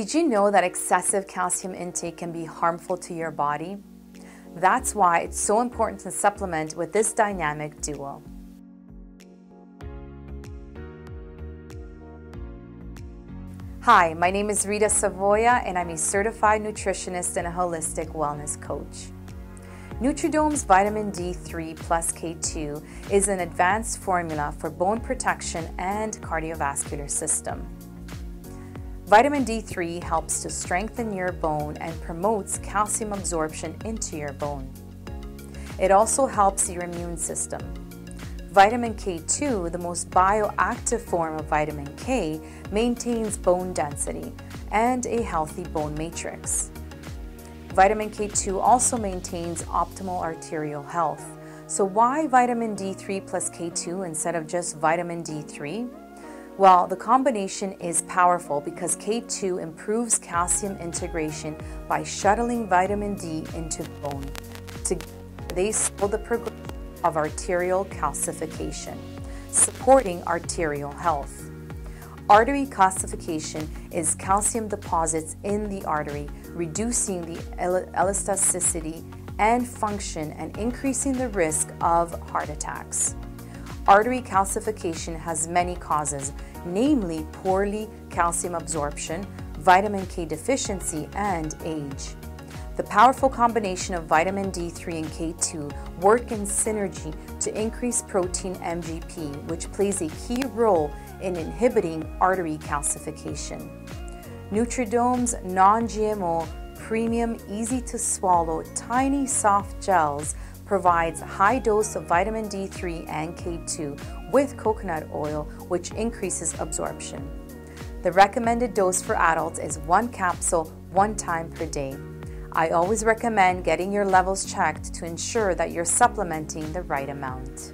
Did you know that excessive calcium intake can be harmful to your body? That's why it's so important to supplement with this dynamic duo. Hi, my name is Rita Savoia and I'm a certified nutritionist and a holistic wellness coach. Nutridome's vitamin D3 plus K2 is an advanced formula for bone protection and cardiovascular system. Vitamin D3 helps to strengthen your bone and promotes calcium absorption into your bone. It also helps your immune system. Vitamin K2, the most bioactive form of vitamin K, maintains bone density and a healthy bone matrix. Vitamin K2 also maintains optimal arterial health. So why vitamin D3 plus K2 instead of just vitamin D3? Well, the combination is powerful because K2 improves calcium integration by shuttling vitamin D into bone. Together, they slow the progression of arterial calcification, supporting arterial health. Artery calcification is calcium deposits in the artery, reducing the elasticity and function and increasing the risk of heart attacks. Artery calcification has many causes, namely poorly calcium absorption, vitamin K deficiency, and age. The powerful combination of vitamin D3 and K2 work in synergy to increase protein MGP, which plays a key role in inhibiting artery calcification. Nutridome's non-GMO, premium, easy to swallow, tiny soft gels provides high dose of vitamin D3 and K2 with coconut oil, which increases absorption. The recommended dose for adults is one capsule one time per day. I always recommend getting your levels checked to ensure that you're supplementing the right amount.